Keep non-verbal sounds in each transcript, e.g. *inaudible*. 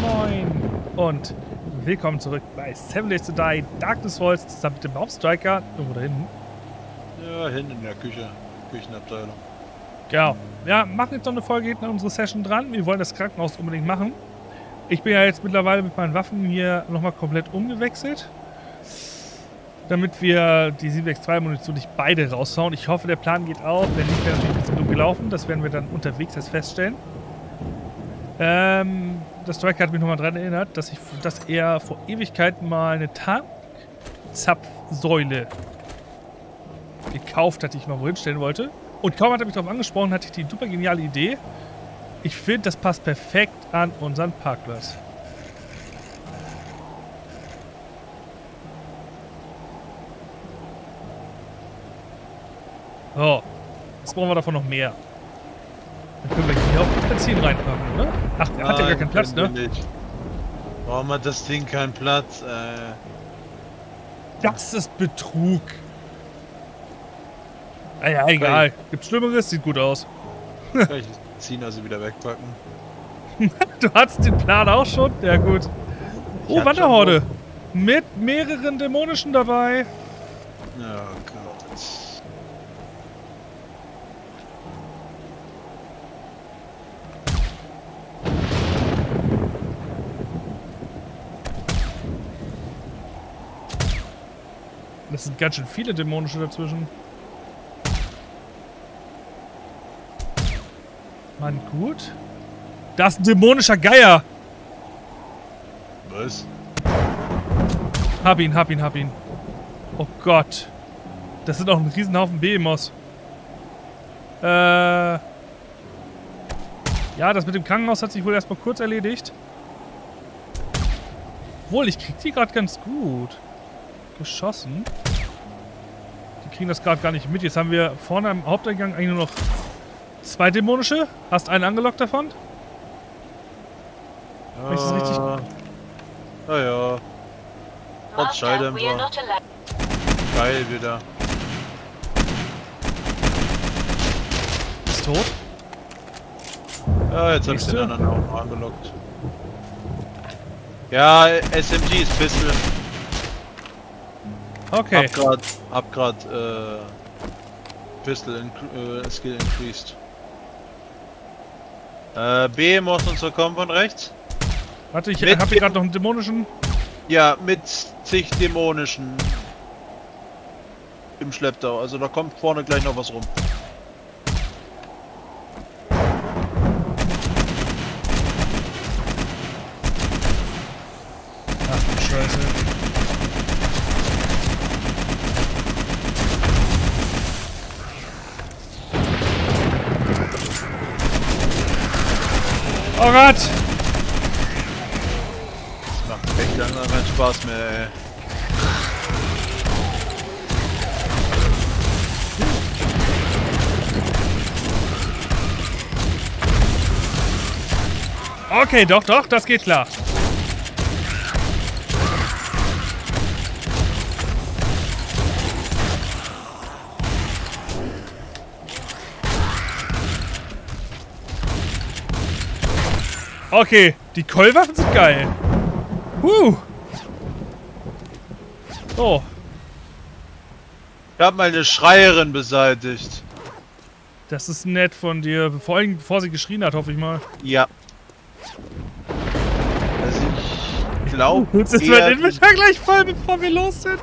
Moin und willkommen zurück bei Seven Days to Die Darkness Falls zusammen mit dem Hauptstriker. Irgendwo da hinten. Ja, hinten in der Küche. Küchenabteilung. Genau. Ja, machen jetzt noch eine Folge hinten an unsere Session dran. Wir wollen das Krankenhaus unbedingt machen. Ich bin ja jetzt mittlerweile mit meinen Waffen hier nochmal komplett umgewechselt. Damit wir die 762 Munition nicht beide raushauen. Ich hoffe, der Plan geht auf. Wenn nicht, wäre natürlich ein bisschen dumm gelaufen. Das werden wir dann unterwegs erst feststellen. Ähm, der Striker hat mich nochmal daran erinnert, dass, ich, dass er vor Ewigkeiten mal eine Tankzapfsäule gekauft hat, die ich mal wohin stellen wollte. Und kaum hat er mich darauf angesprochen, hatte ich die super geniale Idee. Ich finde, das passt perfekt an unseren Parkplatz. So, jetzt brauchen wir davon noch mehr. Benzin reinpacken, oder? Ach, der hat ja gar keinen Platz, ne? Nicht. Warum hat das Ding keinen Platz? Äh, Das ist Betrug. Naja, egal. Gibt's Schlimmeres? Sieht gut aus. kann ich Ziehen also wieder wegpacken? *laughs* Du hattest den Plan auch schon? Ja, gut. Oh, Wanderhorde. Mit mehreren Dämonischen dabei. Ja, Gott. Das sind ganz schön viele Dämonische dazwischen. Mann, gut. Da ist ein dämonischer Geier. Was? Hab ihn, hab ihn, hab ihn. Oh Gott. Das sind auch ein Riesenhaufen Behemoths. Äh. Ja, das mit dem Krankenhaus hat sich wohl erstmal kurz erledigt. Obwohl, ich krieg die gerade ganz gut. Geschossen. Kriegen das gerade gar nicht mit. Jetzt haben wir vorne am Haupteingang eigentlich nur noch zwei dämonische. Hast einen angelockt davon? Wenn ich das richtig- Naja, Trotz Schalldämpfer. geil wieder. Ist tot. Ja, jetzt hab ich den anderen auch mal angelockt. Ja, SMG ist Pistol. Okay. Hab grad, hab grad, äh, Pistol in, äh, Skill increased. Äh, B muss uns kommen von rechts. Warte, ich habe hier gerade noch einen dämonischen. Ja, mit zig Dämonischen. Im Schlepptau. Also da kommt vorne gleich noch was rum. Ach du Scheiße. Oh Gott! Das macht echt langsam keinen Spaß mehr, ey. Okay, doch, doch, das geht klar. Okay, die Keulwaffen sind geil. Huh. So, Ich hab mal eine Schreierin beseitigt. das ist nett von dir. Vor allem, bevor sie geschrien hat, hoffe ich mal. Ja. Also ich glaube *laughs* Jetzt ist mein Inventar gleich voll, bevor wir los sind.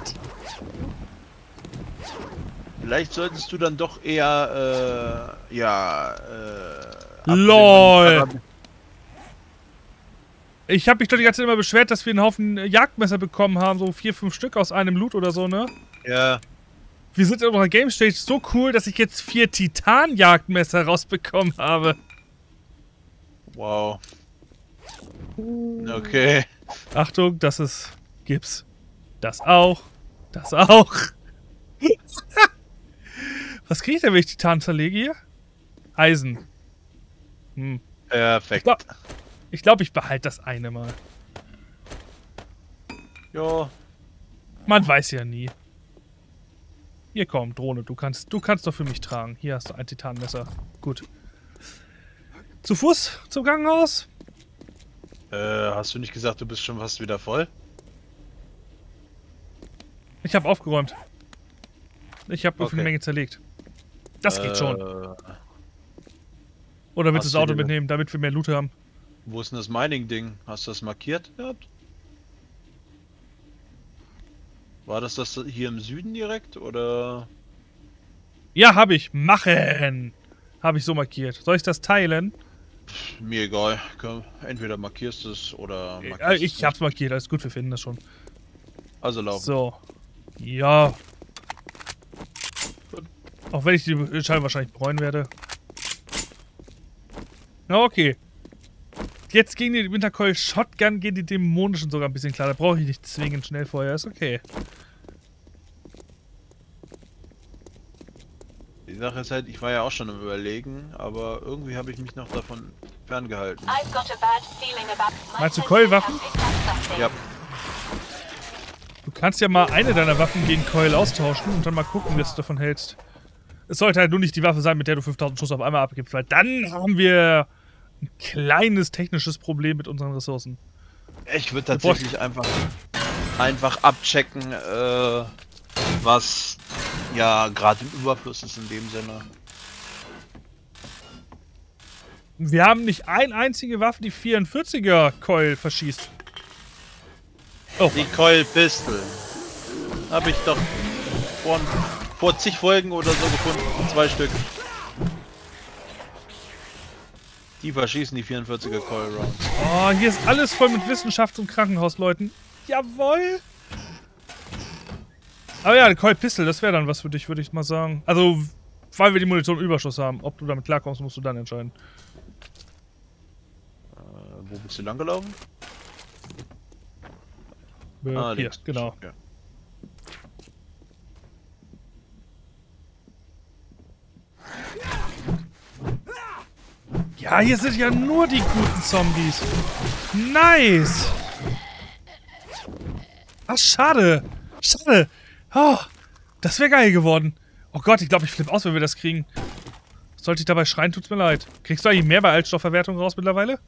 vielleicht solltest du dann doch eher, äh, ja, äh... LOL. abnehmen. Ich habe mich doch die ganze Zeit immer beschwert, dass wir einen Haufen äh, Jagdmesser bekommen haben, so vier, fünf Stück aus einem Loot oder so, ne? Ja, Wir sind in unserer Game Stage so cool, dass ich jetzt vier Titan-Jagdmesser rausbekommen habe. wow. Okay. Achtung, das ist Gips. Das auch. Das auch. *laughs* Was kriege ich denn, wenn ich Titan zerlege hier? Eisen. Hm. Perfekt. glaub- Ich glaube, ich behalte das eine mal. Ja, Man weiß ja nie. Hier komm, Drohne, du kannst, du kannst doch für mich tragen. Hier hast du ein Titanmesser. Gut. Zu Fuß zum Krankenhaus? Äh, hast du nicht gesagt, du bist schon fast wieder voll? Ich habe aufgeräumt. Ich habe okay. eine Menge zerlegt. Das geht äh, schon. Oder willst du das Auto mitnehmen, damit wir mehr Loot haben? Wo ist denn das Mining-Ding? Hast du das markiert gehabt? War das das hier im Süden direkt, oder? Ja, habe ich. Machen! Habe ich so markiert. Soll ich das teilen? Pff, mir egal. Entweder markierst du es oder äh, markierst Ich hab's markiert, alles gut, wir finden das schon. Also laufen. So. Ja. Gut. Auch wenn ich die Entscheidung wahrscheinlich bereuen werde. Na, okay. Jetzt gegen die Wintercoil Shotgun gehen die dämonischen sogar ein bisschen klar. Da brauche ich nicht zwingend Schnellfeuer. Ist okay. Sache ist halt, ich war ja auch schon am überlegen, aber irgendwie habe ich mich noch davon ferngehalten. Meinst du Keulwaffen? Ja. Du kannst ja mal eine deiner Waffen gegen Keul austauschen und dann mal gucken, was du davon hältst. Es sollte halt nur nicht die Waffe sein, mit der du 5000 Schuss auf einmal abgibst, weil dann haben wir ein kleines technisches Problem mit unseren Ressourcen. Ich würde tatsächlich einfach, einfach abchecken, äh, was ja gerade im Überfluss ist in dem Sinne. Wir haben nicht ein einzige Waffe, die 44er Coil verschießt. Oh. Die Coil Pistol. Habe ich doch vor, vor zig Folgen oder so gefunden. Zwei Stück. Die verschießen die 44er Coil Rounds. Oh, hier ist alles voll mit Wissenschafts- und Krankenhausleuten. Jawoll! Aber ja, Coil Pistol, das wäre dann was für dich, würde ich mal sagen. Also, weil wir die Munition Überschuss haben. Ob du damit klarkommst, musst du dann entscheiden. Äh, wo bist du lang gelaufen? Äh, ah, hier, links. genau. Ja. Ja, hier sind ja nur die guten Zombies. Nice. Ach, schade. Schade. Oh, das wäre geil geworden. Oh Gott, ich glaube, ich flippe aus, wenn wir das kriegen. Sollte ich dabei schreien, tut's mir leid. Kriegst du eigentlich mehr bei Altstoffverwertung raus mittlerweile?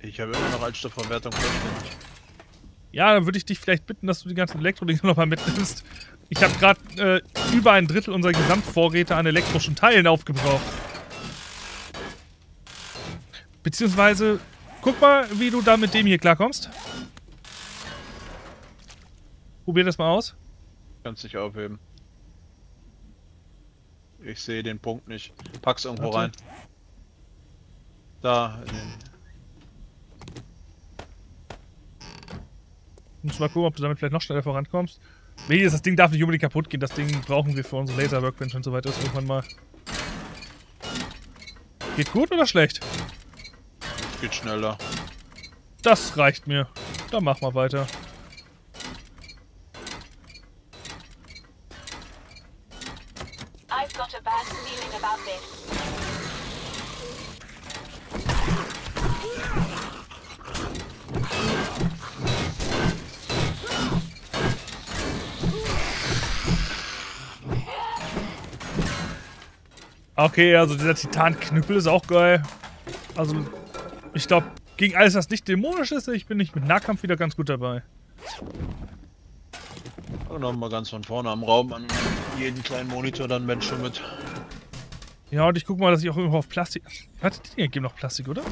Ich habe immer noch Altstoffverwertung. Ja, dann würde ich dich vielleicht bitten, dass du die ganzen Elektrodinge *laughs* nochmal mitnimmst. Ich habe gerade äh, über ein Drittel unserer Gesamtvorräte an elektrischen Teilen aufgebraucht. Beziehungsweise, guck mal, wie du da mit dem hier klarkommst. Probier das mal aus. Kannst dich aufheben. Ich sehe den Punkt nicht. Pack's irgendwo Warte. rein. Da. Muss mal gucken, ob du damit vielleicht noch schneller vorankommst. Nee, das Ding darf nicht unbedingt kaputt gehen. Das Ding brauchen wir für unsere Laser-Workbench und so weiter. Ist irgendwann mal. Geht gut oder schlecht? Geht schneller. Das reicht mir. Dann mach mal weiter. Okay, also dieser Titan-Knüppel ist auch geil. Also, ich glaube, gegen alles, was nicht dämonisch ist, ich bin nicht mit Nahkampf wieder ganz gut dabei. Und nochmal ganz von vorne am Raum an jeden kleinen Monitor dann Menschen mit. Ja, und ich guck mal, dass ich auch irgendwo auf Plastik... Warte, die Dinger geben noch Plastik, oder?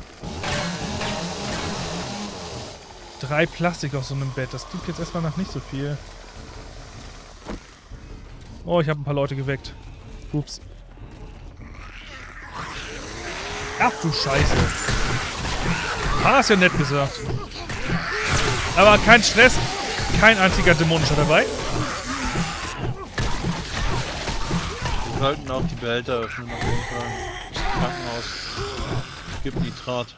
Drei Plastik auf so einem Bett. Das klingt jetzt erstmal nach nicht so viel. Oh, ich habe ein paar Leute geweckt. Ups. Ach du Scheiße. Hast ja nett gesagt. Aber kein Stress. Kein einziger dämonischer dabei. Wir sollten auch die Behälter öffnen auf jeden Fall. Krankenhaus. Gibt Nitrat.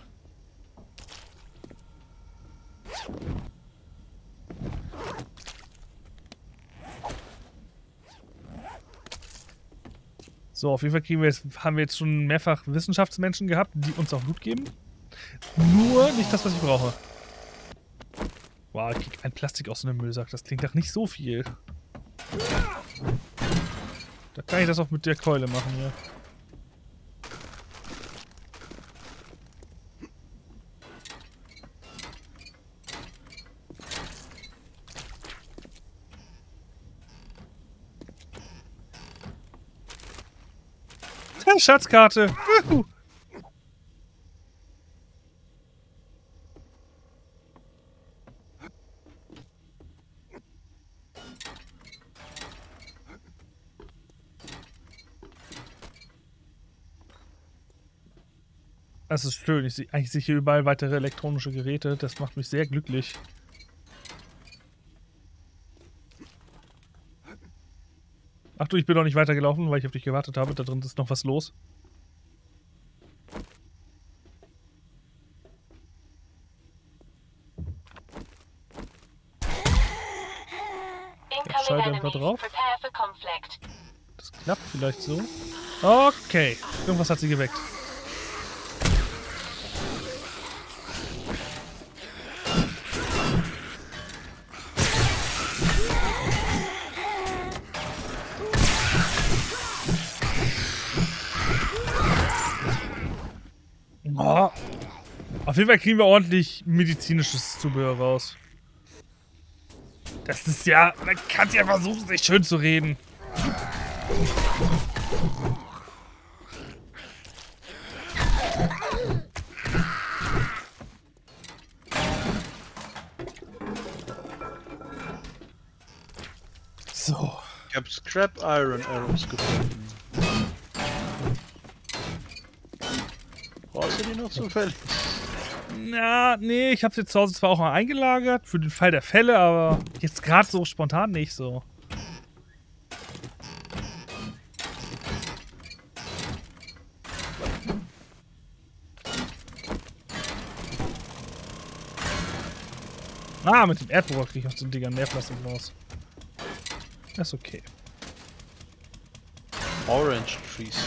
So, auf jeden Fall kriegen wir jetzt, haben wir jetzt schon mehrfach Wissenschaftsmenschen gehabt, die uns auch Blut geben. Nur nicht das, was ich brauche. Wow, ich krieg ein Plastik aus so einem Müllsack. Das klingt doch nicht so viel. Da kann ich das auch mit der Keule machen hier. Schatzkarte. Das ist schön. Ich sehe eigentlich sehe hier überall weitere elektronische Geräte. Das macht mich sehr glücklich. Du, ich bin noch nicht weitergelaufen, weil ich auf dich gewartet habe. Da drin ist noch was los. Schalte einfach drauf. Das klappt vielleicht so. Okay, irgendwas hat sie geweckt. Jeden Fall kriegen wir ordentlich medizinisches Zubehör raus. Das ist ja... Man kann ja versuchen, sich schön zu reden. So. Ich habe Scrap Iron Arrows gefunden. Brauchst du die noch zufällig? Na, nee, ich hab's jetzt zu Hause zwar auch mal eingelagert, für den Fall der Fälle, aber jetzt gerade so spontan nicht so. Ah, mit dem Erdbohrer kriege ich aus den Dingern mehr Plastik raus. Das ist okay. Orange Trees.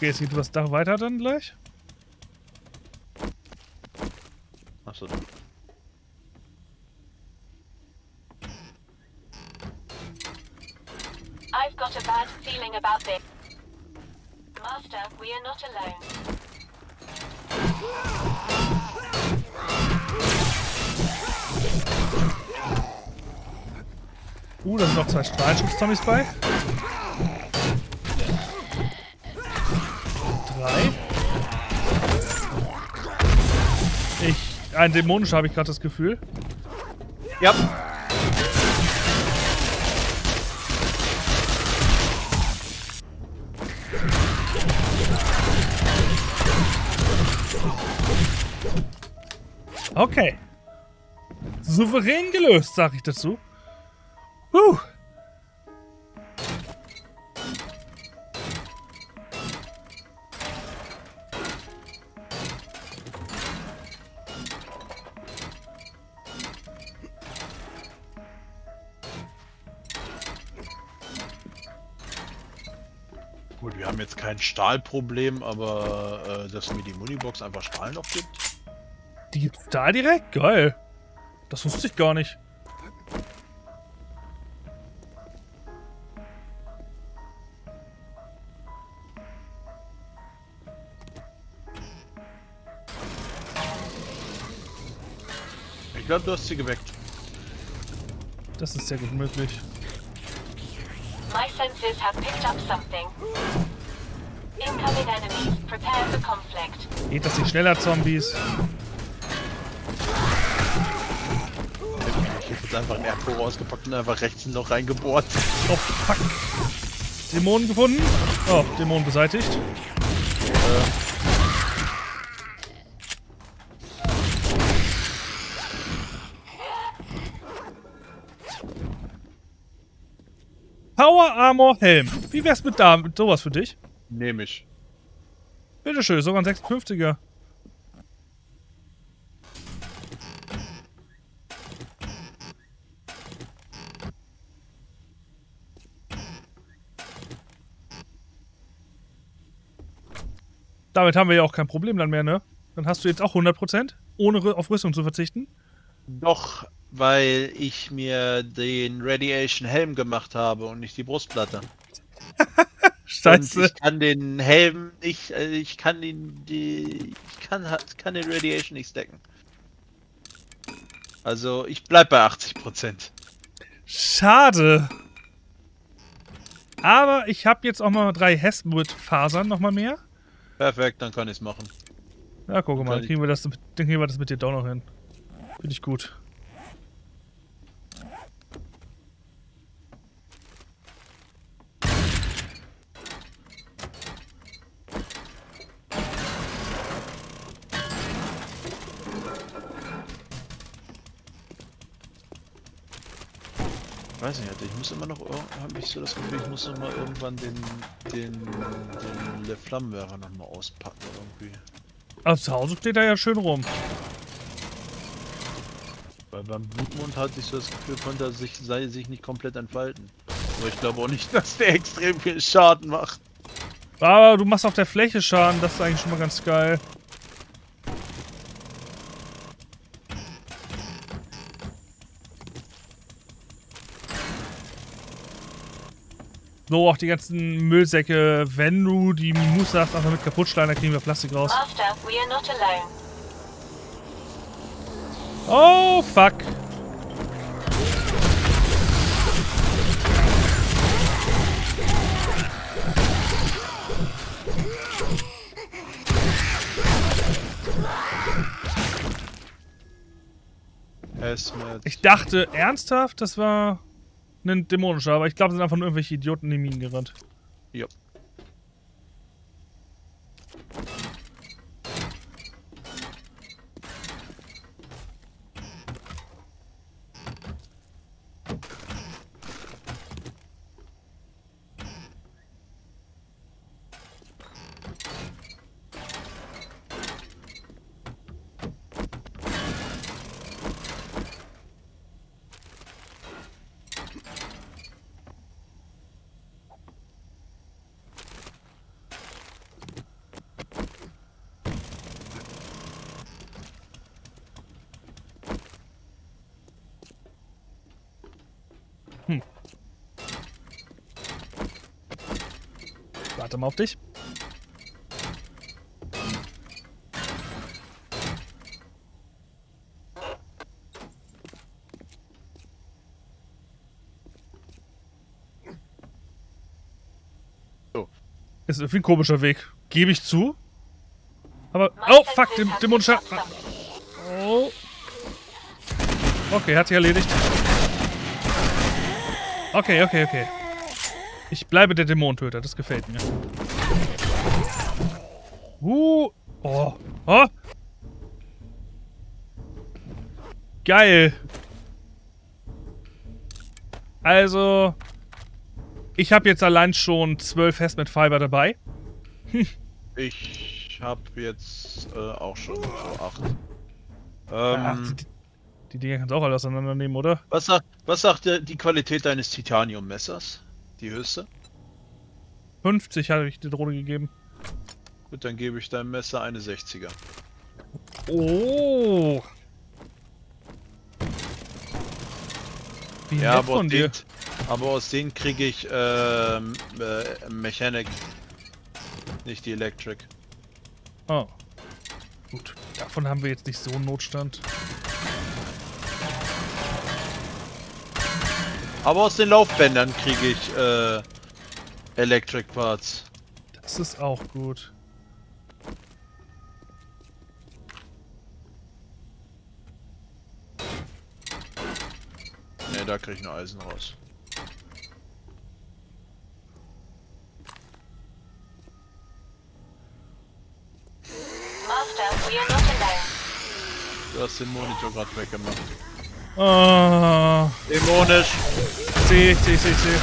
Okay, jetzt geht das Dach weiter dann gleich. Achso. I've got a bad feeling about this. Master, we are not alone. Uh, da sind noch zwei Strahlenschutztommys bei. Ein dämonischer habe ich gerade das Gefühl. Ja. Okay. Souverän gelöst, sag ich dazu. Wir haben jetzt kein Stahlproblem, aber äh, dass mir die Munibox einfach Stahl noch gibt. Die gibt's da direkt? Geil. Das wusste ich gar nicht. Ich glaube, du hast sie geweckt. Das ist sehr gut möglich. My senses have picked up something. Geht das nicht schneller, Zombies? Ich hab jetzt einfach ein Erdbohr rausgepackt und einfach rechts ein Loch reingebohrt. Oh, fuck. Dämonen gefunden? Oh, Dämonen beseitigt. Power Armor Helm. Wie wär's mit, da, mit sowas für dich? Nehme ich. Bitteschön, sogar ein 56er. Damit haben wir ja auch kein Problem dann mehr, ne? Dann hast du jetzt auch 100%, ohne auf Rüstung zu verzichten. Doch, weil ich mir den Radiation Helm gemacht habe und nicht die Brustplatte. *laughs* Scheiße. Und ich kann den Helm nicht, äh, ich kann den, die, ich kann, kann den Radiation nicht stacken. Also ich bleib bei 80%. Schade. Aber ich habe jetzt auch mal drei Hesswood-Fasern nochmal mehr. Perfekt, dann kann ich es machen. Ja, guck mal, dann kriegen, wir das, dann kriegen wir das mit dir doch noch hin. Finde ich gut. Weiß nicht, ich muss immer noch, habe ich so das Gefühl, ich muss noch mal irgendwann den, den, den Le Flammenwerfer noch mal auspacken irgendwie. Also zu Hause steht er ja schön rum. Weil beim Blutmond hatte ich so das Gefühl, konnte er sich, sei, sich nicht komplett entfalten. Aber ich glaube auch nicht, *laughs* dass der extrem viel Schaden macht. Aber du machst auf der Fläche Schaden, das ist eigentlich schon mal ganz geil. So, auch die ganzen Müllsäcke. Wenn du die Muster hast, einfach mit kaputt schlagen, dann kriegen wir Plastik raus. Oh, fuck. Ich dachte ernsthaft, das war ein dämonischer, aber ich glaube, sind einfach nur irgendwelche Idioten in die Minen gerannt. Ja. Warte mal auf dich. So. Ist irgendwie ein komischer Weg. Gebe ich zu. Aber. Oh, fuck, dem, dämonischer. Oh. Okay, hat sich erledigt. Okay, okay, okay. Ich bleibe der Dämonentöter, das gefällt mir. Uh. Oh. Oh. Geil. Also, ich habe jetzt allein schon zwölf Hazmat Fiber dabei. *laughs* ich habe jetzt äh, auch schon so acht. Ähm, Ach, die, die Dinger kannst du auch alle auseinandernehmen, oder? Was sagt, was sagt die Qualität deines Titanium-Messers? Die höchste? 50 habe ich die Drohne gegeben. Gut, dann gebe ich deinem Messer eine 60er. Oh. Wie ja, aber von dir. Den, aber aus denen kriege ich ähm, äh, Mechanic, nicht die Electric. Oh. Gut, davon haben wir jetzt nicht so einen Notstand. Aber aus den Laufbändern kriege ich äh, Electric Parts. Das ist auch gut. Ne, da kriege ich nur Eisen raus. Master, we are not alone. Du hast den Monitor gerade weggemacht. Oh. Dämonisch. Sieh, sieh, sieh, sieh.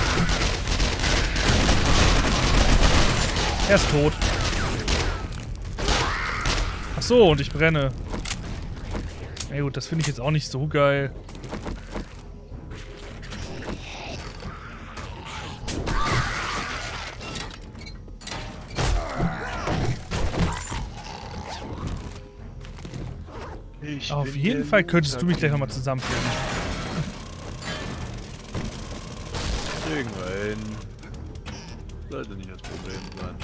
Er ist tot. Ach so, und ich brenne. Na gut, das finde ich jetzt auch nicht so geil. Ich Auf jeden Fall könntest du mich gleich nochmal zusammenführen. Hin. Sollte nicht das Problem sein.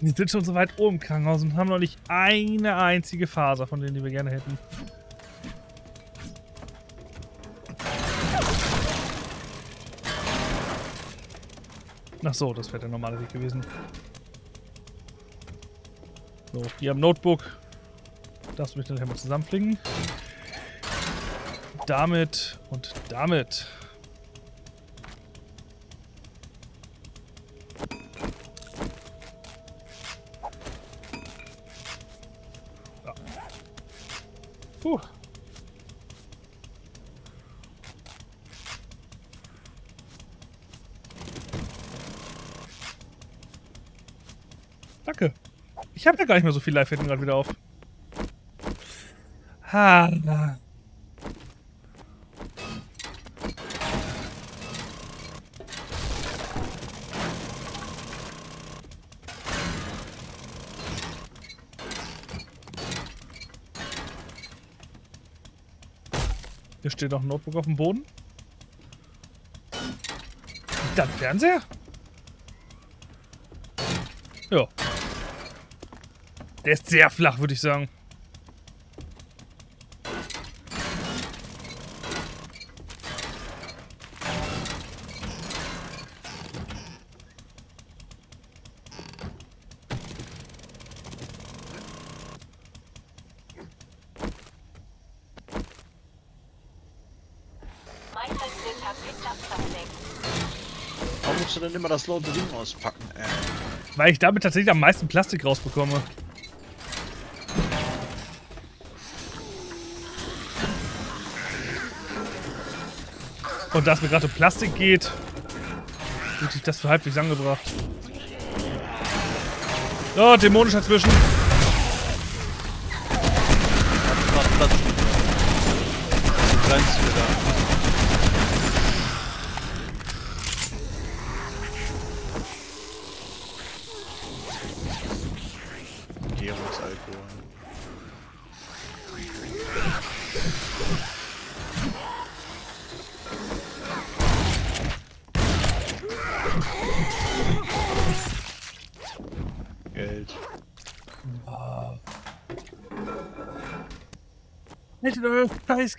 Die sind schon so weit oben im Krankenhaus und haben noch nicht eine einzige Faser von denen, die wir gerne hätten. Ach so, das wäre der normale Weg gewesen. So, hier am Notebook. Darfst du mich dann gleich mal zusammenfliegen. Damit und damit. Danke. Ich habe ja gar nicht mehr so viel Live hinten gerade wieder auf. Ha. Hier steht noch ein Notebook auf dem Boden. Dann Fernseher? Der ist sehr flach, würde ich sagen. Warum musst du denn immer das laute Ding auspacken, ey? Weil ich damit tatsächlich am meisten Plastik rausbekomme. Und da es mir gerade um Plastik geht, wird sich das für halbwegs angebracht. Oh, dämonisch dazwischen.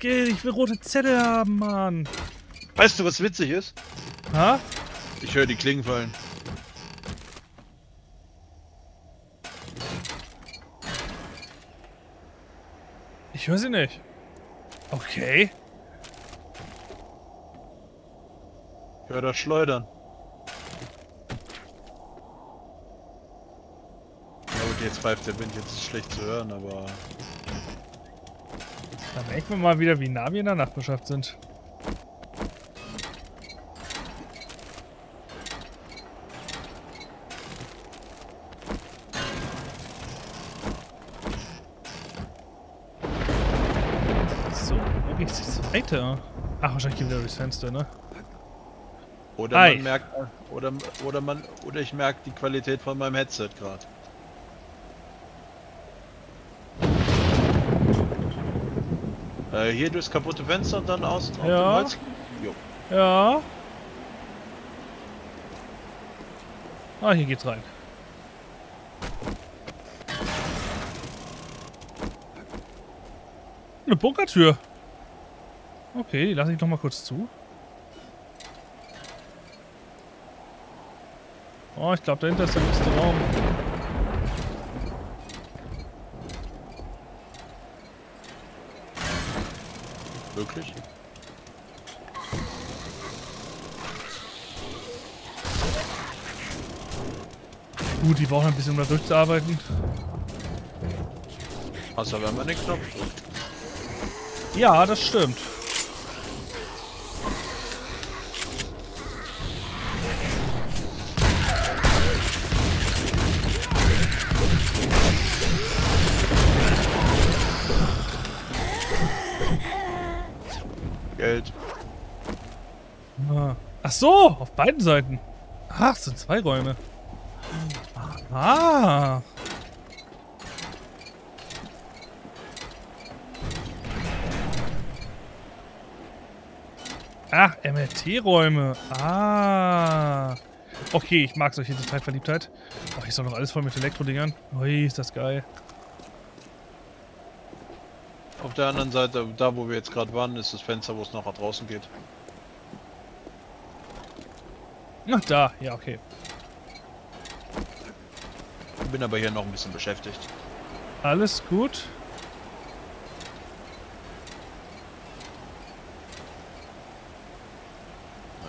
Scheißgeld, ich will rote Zettel haben, Mann. Weißt du, was witzig ist? Ha? Ich höre die Klingen fallen. Ich höre sie nicht. Okay. Ich höre das Schleudern. Ja gut, jetzt pfeift der Wind, jetzt ist es schlecht zu hören, aber... Dann merken wir mal wieder, wie nah wir in der Nachbarschaft sind. So, wo geht's jetzt weiter? Ach, wahrscheinlich wieder durchs Fenster, ne? Oder Hi. man merkt... Oder, oder man... Oder ich merke die Qualität von meinem Headset gerade. Äh, hier durchs kaputte Fenster und dann auf Ja. Jo. Ja. Ah, hier geht's rein. Eine Bunkertür. Okay, die lasse ich noch mal kurz zu. Oh, ich glaube, dahinter ist der nächste Raum. Wirklich? Gut, die brauchen ein bisschen, um da durchzuarbeiten. Außer wenn man den Knopf drückt. Ja, das stimmt. Geld. Ah. Ach so, auf beiden Seiten. Ach, es sind zwei Räume. Ah. Ach, MRT-Räume. Ah. Okay, ich mag solche Detailverliebtheit. Oh, ist doch noch alles voll mit Elektrodingern. Ui, ist das geil. Auf der anderen Seite, da wo wir jetzt gerade waren, ist das Fenster, wo es noch nach draußen geht. Ach, da. Ja, okay. Bin aber hier noch ein bisschen beschäftigt. Alles gut.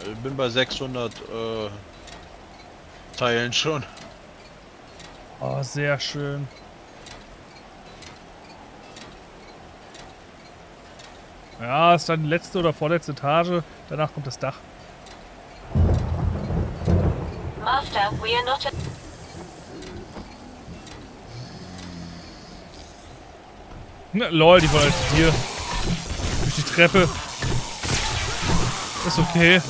Ich bin bei 600 äh, Teilen schon. Oh, sehr schön. Ja, ist dann die letzte oder vorletzte Etage. Danach kommt das Dach. Master, we are not. Na, lol, die wollen jetzt hier. Durch die Treppe. Ist okay.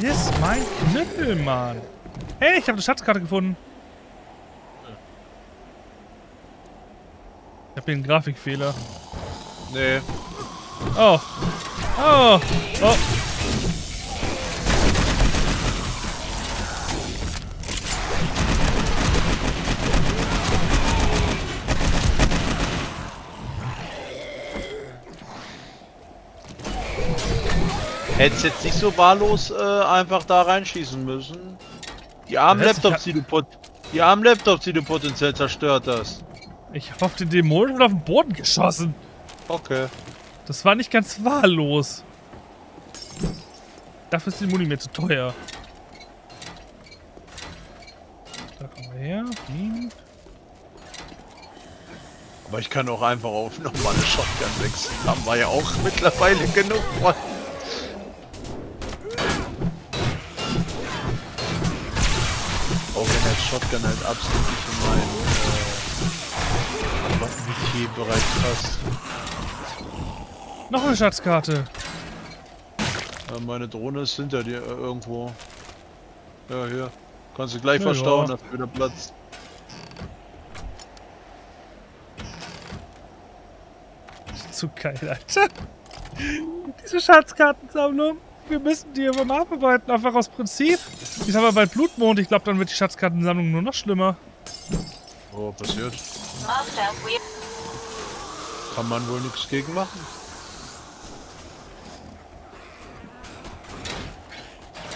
Hier ist mein Knüppel, Mann. Hey, ich habe eine Schatzkarte gefunden. Habe hier einen Grafikfehler. Nee. Oh. Oh. Oh. Hättest jetzt nicht so wahllos äh, einfach da reinschießen müssen. Die armen Laptops, die du pot die armen Laptops, die du potenziell zerstört hast. Ich habe auf den Dämonen und auf den Boden geschossen. Okay. Das war nicht ganz wahllos. Dafür ist die Muni mir zu teuer. Da kommen wir her. Hm. Aber ich kann auch einfach auf normale Shotgun wechseln. Haben wir ja auch mittlerweile genug von. Auch wenn der Shotgun halt absolut nicht in meinen äh, Waffenbereich passt. Noch eine Schatzkarte. Äh, meine Drohne ist hinter dir äh, irgendwo. Ja, hier. Kannst du gleich Ja, verstauen, ja. hast wieder Platz. Zu geil, Alter. Diese Schatzkartensammlung. Wir müssen die aber mal abarbeiten, einfach aus Prinzip. Ich habe bald Blutmond. Ich glaube, dann wird die Schatzkartensammlung nur noch schlimmer. Oh, passiert. Kann man wohl nichts gegen machen.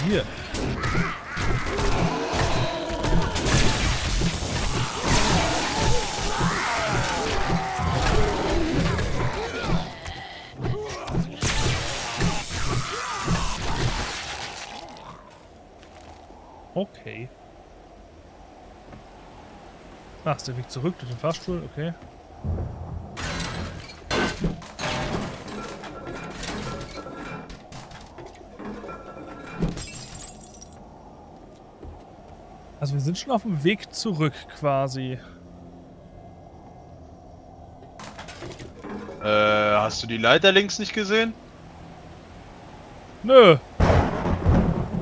Hier. Okay. Ach, ist der Weg zurück durch den Fahrstuhl, okay. Also wir sind schon auf dem Weg zurück quasi. Äh, hast du die Leiter links nicht gesehen? Nö,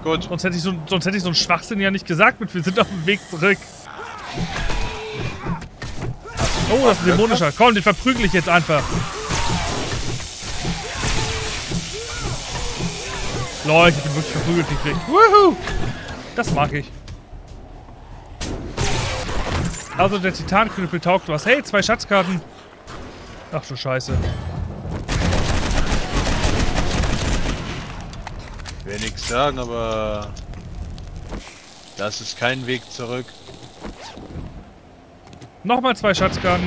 Gut. sonst hätte ich so, sonst hätte ich so einen Schwachsinn ja nicht gesagt mit wir sind auf dem Weg zurück. Oh, das ist ein dämonischer. Komm, den verprügel ich jetzt einfach. Leute, ich bin wirklich verprügelt gekriegt. Woohoo! Das mag ich. Also der Titanknüppel taugt was. Hey, zwei Schatzkarten. Ach du Scheiße. Ich will nichts sagen, aber das ist kein Weg zurück. Nochmal zwei Schatzkarten.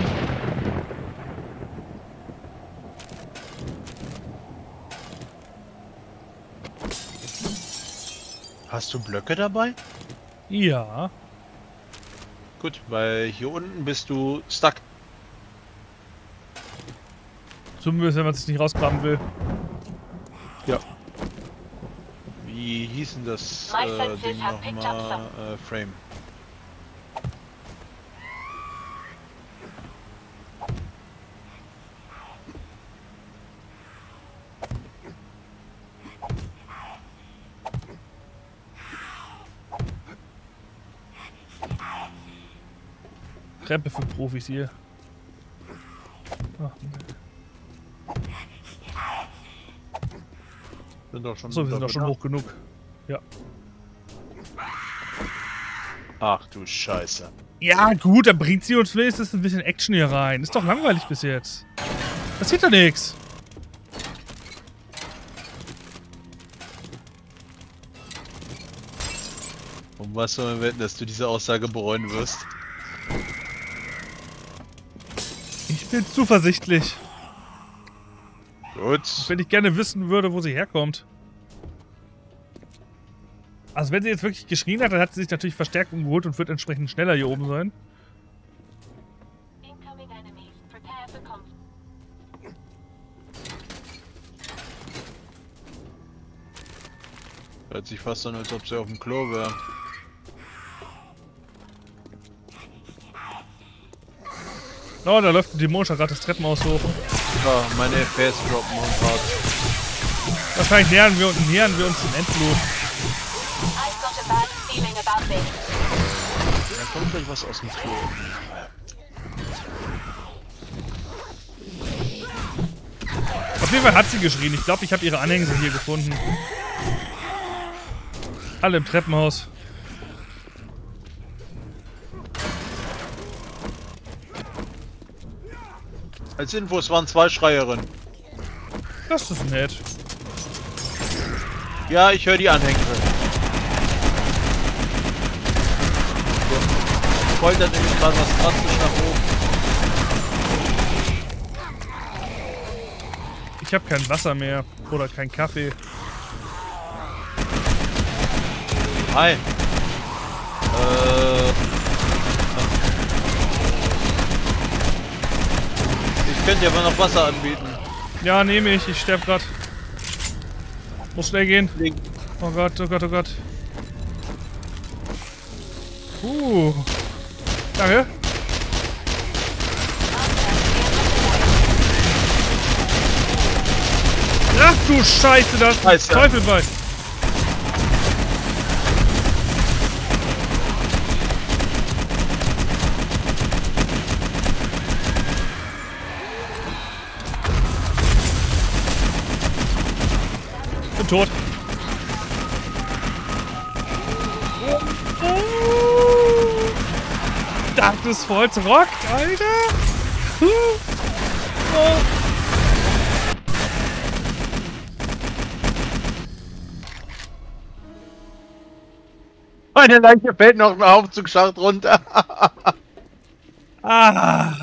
Hast du Blöcke dabei? Ja. Gut, weil hier unten bist du stuck. Zumindest, wenn man sich nicht rausgraben will. Ja. Wie hieß denn das My äh, Ding nochmal? Äh, Frame. Treppe für Profis hier. Ach, Sind doch schon. so, wir sind doch schon hoch genug. Ja. Ach du Scheiße. Ja, gut, dann bringt sie uns wenigstens ein bisschen Action hier rein. Ist doch langweilig bis jetzt. Passiert doch nichts. Um was soll man wetten, dass du diese Aussage bereuen wirst? Ich bin zuversichtlich. Gut. Wenn ich gerne wissen würde, wo sie herkommt. Also wenn sie jetzt wirklich geschrien hat, dann hat sie sich natürlich Verstärkung geholt und wird entsprechend schneller hier oben sein. Hört sich fast an, als ob sie auf dem Klo wäre. Oh, da läuft ein dämonischer gerade das Treppenhaus hoch. Ja, meine FPS droppen und hart. Wahrscheinlich nähern wir, nähern wir uns dem Endloop. I've got a bad feeling about this. Da kommt gleich was aus dem Klo. Auf jeden Fall hat sie geschrien. Ich glaube, ich habe ihre Anhängsel hier gefunden. Alle im Treppenhaus. Als Info, es waren zwei Schreierinnen. Das ist nett. Ja, ich höre die Anhänger. Foltert nämlich gerade was drastisch nach oben. Ich habe kein Wasser mehr. Oder kein Kaffee. Hi. Äh. Könnte dir aber noch Wasser anbieten. Ja, nehme ich. Ich sterbe grad. Muss schnell gehen. Oh Gott, oh Gott, oh Gott. Uh. Danke. Ach du Scheiße, das Scheiße. Teufelbein. Tot. Das ist voll rockt, Alter. Oh. Meine Leiche fällt noch im Aufzugsschacht runter. Ah.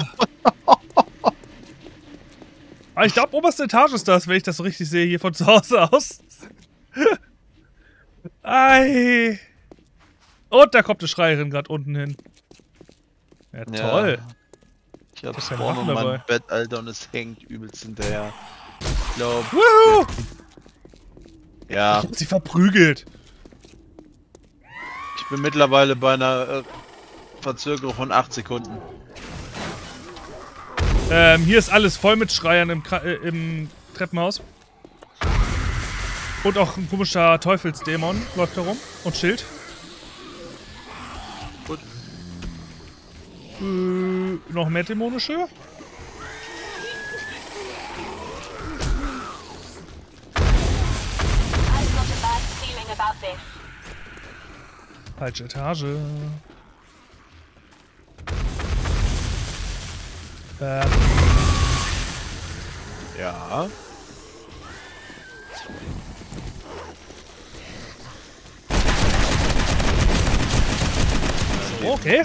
Ich glaube, oberste Etage ist das, wenn ich das so richtig sehe, hier von zu Hause aus. Ei. Und da kommt eine Schreierin gerade unten hin. Ja, Ja. toll. Ich hab Was für vorne Waffen in dabei? meinem Bett, Alter, und es hängt übelst hinterher. Ich glaub, Wuhu. ja, Ich hab sie verprügelt. ich bin mittlerweile bei einer äh, Verzögerung von 8 Sekunden. Ähm, hier ist alles voll mit Schreiern im, Kra äh, im Treppenhaus. Und auch ein komischer Teufelsdämon läuft herum. Und Schild. Gut. Äh, noch mehr dämonische. Falsche Etage. Äh, Ja. So, okay.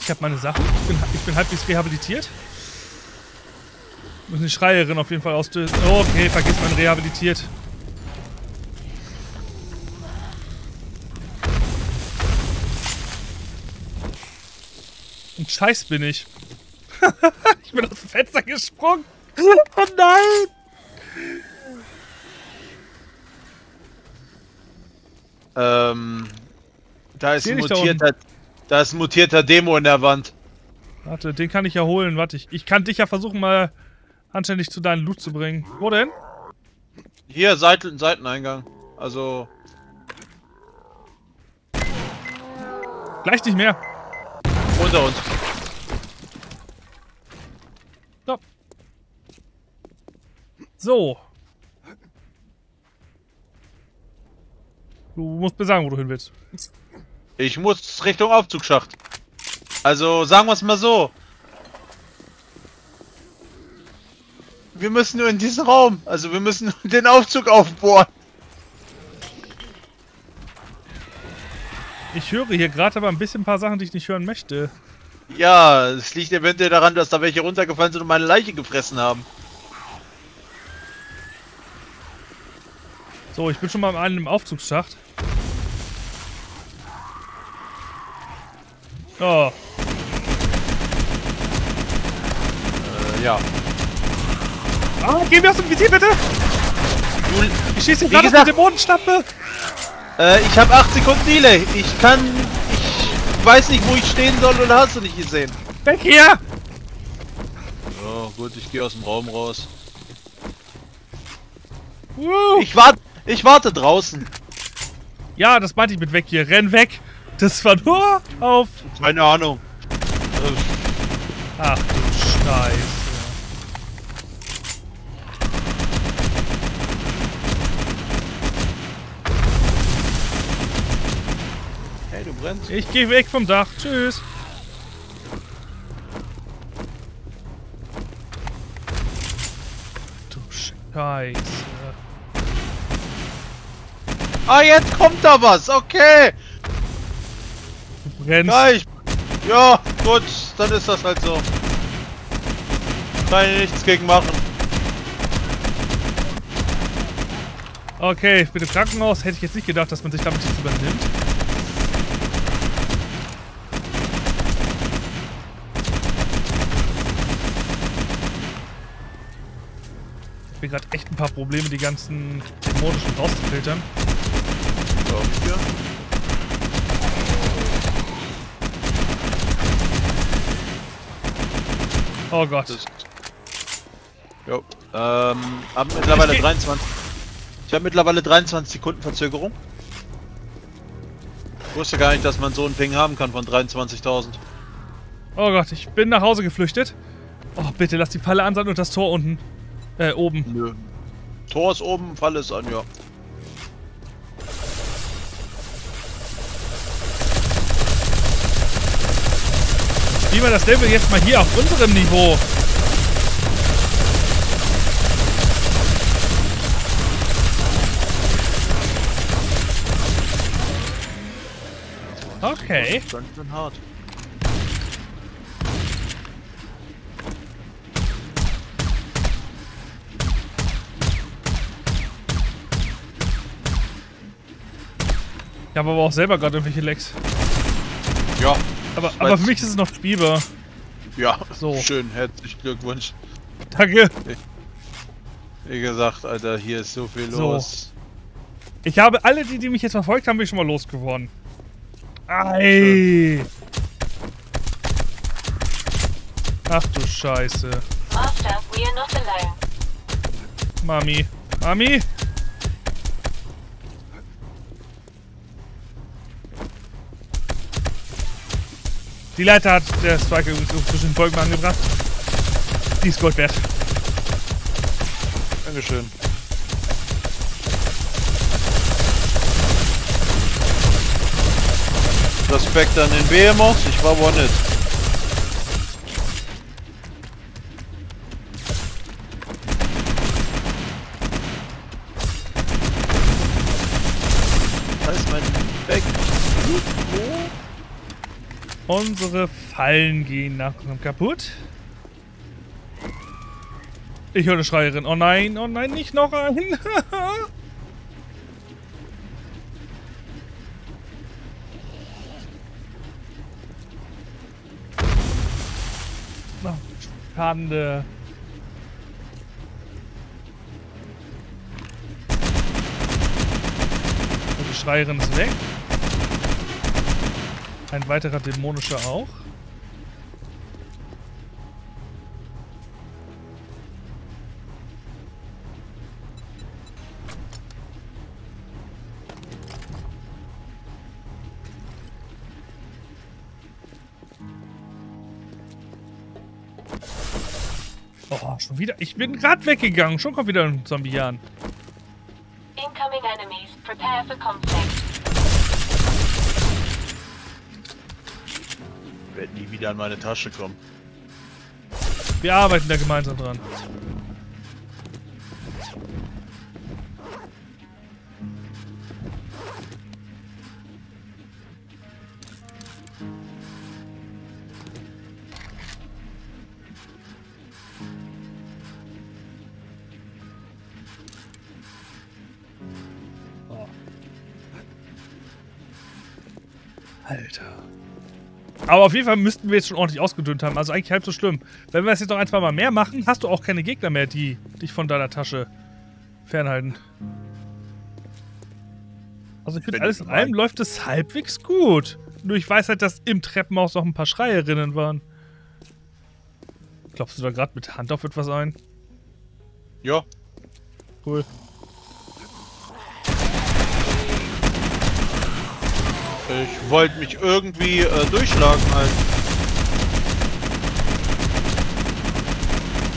Ich habe meine Sachen. Ich bin, ich bin halbwegs rehabilitiert. Müssen die Schreierin auf jeden Fall auslösen. Okay, vergiss mein rehabilitiert. Und scheiß bin ich. *laughs* ich bin aus dem Fenster gesprungen. Oh nein! Ähm, da ist ein mutierter, da ist ein mutierter Demo in der Wand. Warte, den kann ich ja holen. Warte, ich, ich kann dich ja versuchen, mal anständig zu deinem Loot zu bringen. Wo denn? Hier, Seiten, Seiteneingang. Also... Gleich nicht mehr. Unter uns. Stopp. So. Du musst mir sagen, wo du hin willst. Ich muss Richtung Aufzugsschacht. Also sagen wir es mal so. Wir müssen nur in diesen Raum. Also wir müssen den Aufzug aufbohren. Ich höre hier gerade aber ein bisschen ein paar Sachen, die ich nicht hören möchte. Ja, es liegt eventuell daran, dass da welche runtergefallen sind und meine Leiche gefressen haben. So, ich bin schon mal an einem Aufzugsschacht. Oh, Äh, ja. Ah, geh mir aus dem Visier, bitte! Du, Ich schieße gerade auf gesagt- die Dämonenschnappe! äh, ich habe 8 Sekunden Delay. Ich kann... Ich weiß nicht, wo ich stehen soll oder hast du nicht gesehen? Weg hier! Oh, gut, ich gehe aus dem Raum raus. Uh. Ich warte... Ich warte draußen. Ja, das meinte ich mit weg hier. Renn weg! Das war nur auf... Keine Ahnung. Ach du Scheiße. hey, du brennst. Ich gehe weg vom Dach. Tschüss. Du Scheiße. Ah, jetzt kommt da was. Okay. Du brennst. Ja, ich... Ja, gut. Dann ist das halt so. Kann ich nichts gegen machen. Okay, mit dem Krankenhaus hätte ich jetzt nicht gedacht, dass man sich damit jetzt übernimmt. Ich habe gerade echt ein paar Probleme, die ganzen dämonischen rauszufiltern. Glaub ich dir. Oh Gott. Das jo. Ähm, hab mittlerweile Ich geh- 23. Ich habe mittlerweile 23 Sekunden Verzögerung. Ich wusste gar nicht, dass man so einen Ping haben kann von 23.000. Oh Gott, ich bin nach Hause geflüchtet. Oh, bitte lass die Falle an sein und das Tor unten. Äh, oben. Nö. Tor ist oben, Fall ist an, ja. Spielen wir das Level jetzt mal hier auf unserem Niveau. Okay. Ganz schön hart. Ich habe aber auch selber gerade irgendwelche Lecks. Ja. Aber, aber für mich ist es noch spielbar. Ja. So. Schön, herzlichen Glückwunsch. Danke. Wie gesagt, Alter, hier ist so viel So. los. Ich habe alle, die, die mich jetzt verfolgt haben, bin ich schon mal losgeworden. Ei. Ach du Scheiße. Master, we are not alone. Mami. Mami? Die Leiter hat der Striker zwischen den Folgen angebracht. Die ist Gold wert. Dankeschön. Respekt an den Behemoth, ich war wohl nicht. Da ist mein Back. Unsere Fallen gehen langsam kaputt. Ich höre eine Schreierin. Oh nein, oh nein, nicht noch ein. *laughs* Schande. Die Schreierin ist weg. Ein weiterer dämonischer auch. Oh, schon wieder. Ich bin gerade weggegangen. Schon kommt wieder ein Zombie an. Incoming enemies. Prepare for conflict. Werde nie wieder an meine Tasche kommen. Wir arbeiten da gemeinsam dran. Aber auf jeden Fall müssten wir jetzt schon ordentlich ausgedünnt haben. Also eigentlich halb so schlimm. Wenn wir das jetzt noch ein, zwei Mal mehr machen, hast du auch keine Gegner mehr, die dich von deiner Tasche fernhalten. Also ich finde, alles in allem läuft es halbwegs gut. Nur ich weiß halt, dass im Treppenhaus noch ein paar Schreierinnen waren. Klopfst du da gerade mit Hand auf etwas ein? Ja, Cool. Ich wollte mich irgendwie äh, durchschlagen halt.